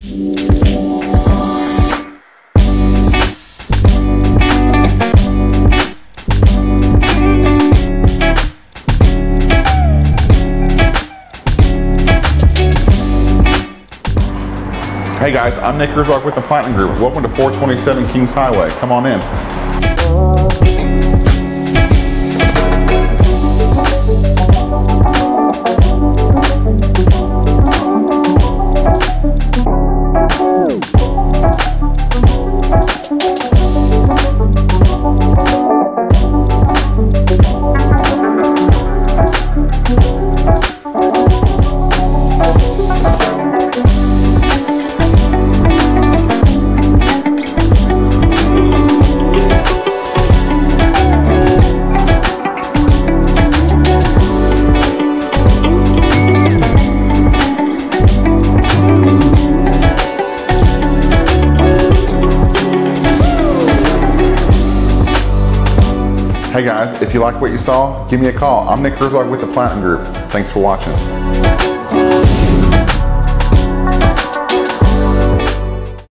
Hey guys, I'm Nick Herzog with the Platinum Group. Welcome to 427 Kings Highway. Come on in. Hey guys, if you like what you saw, give me a call. I'm Nick Herzog with the Platinum Group. Thanks for watching.